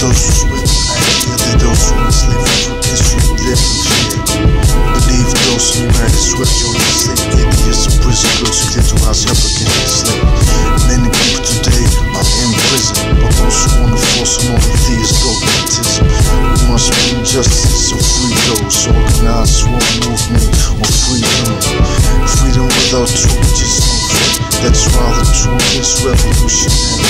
Social switch, I the dose from the slave from history, death and shit. Believe those who marry sweat your instinct, idiots and prison girls who get to house African slave. Many people today are in prison, but also on the force of all atheist dogmatism. We must bring justice and free those, organize one movement on freedom. Freedom without truth is no unfair, that's why the truth is revolutionary.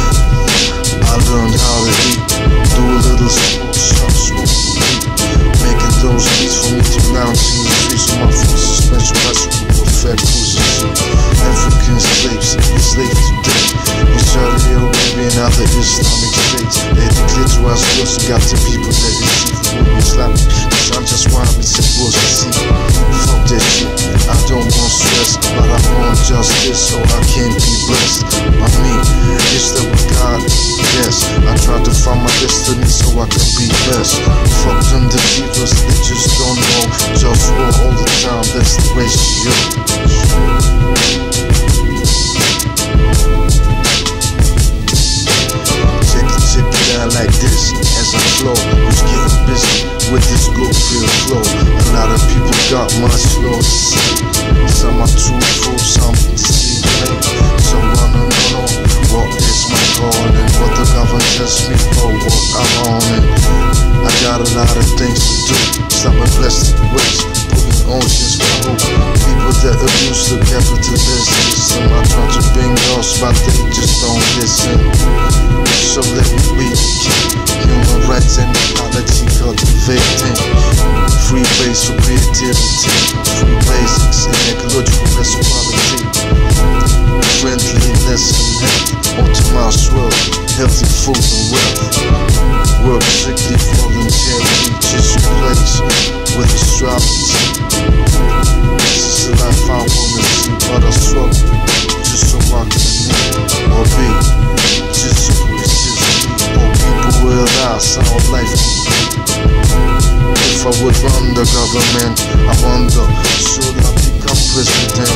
Other Islamic states, they declare to us girls and got the people that evil will be Islamic. Cause I'm just rhyming symbols and see. Fuck that shit. I don't want stress, but I want justice, so I can be blessed. By me, it's with God, yes. I try to find my destiny so I can be blessed Fuck them deceivers, they just don't know. Just war all the time, that's the ratio. That abuse the capitalist system. I try to bring those, but they just don't listen. So let me be. Human rights and equality cultivating. Free base for creativity. Free basics and ecological reciprocity. Friendliness and health. Optimized world. Healthy food and wealth. If I would run the government, I wonder, should I become president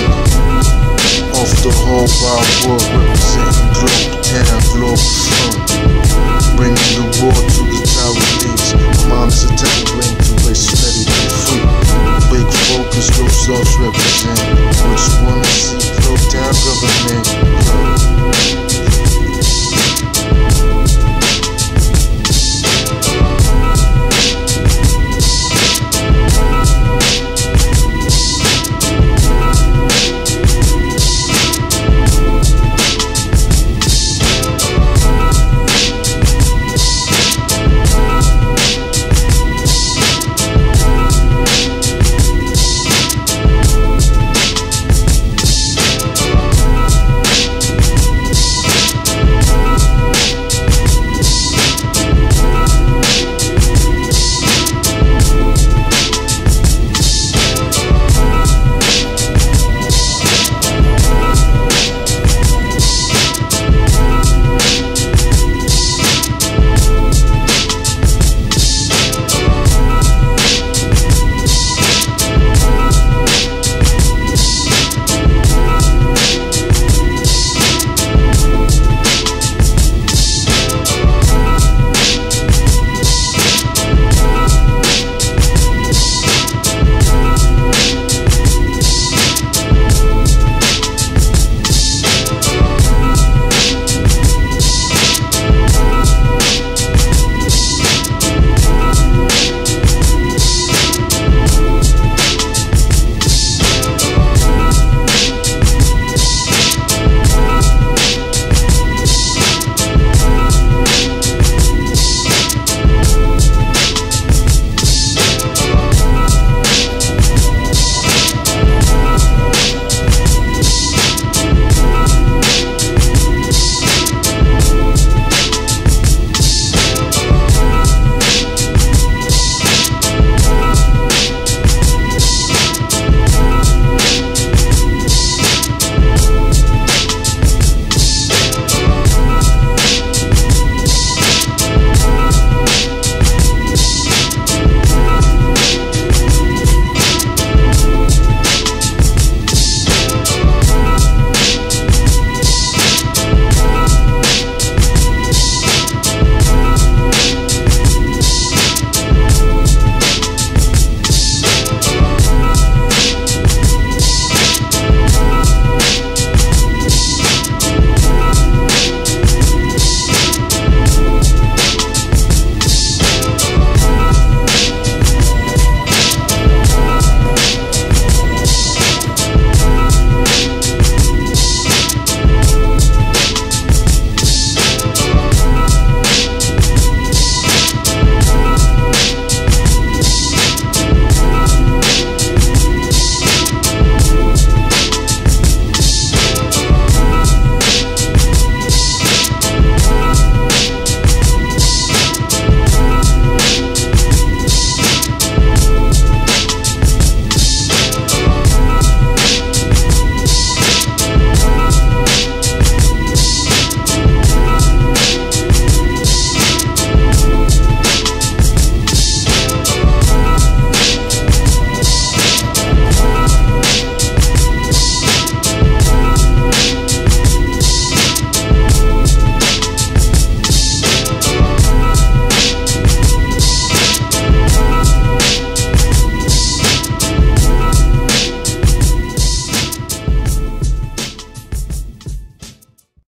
of the whole wide world, representing globe, ten globe bringing the war to the Taiwanese.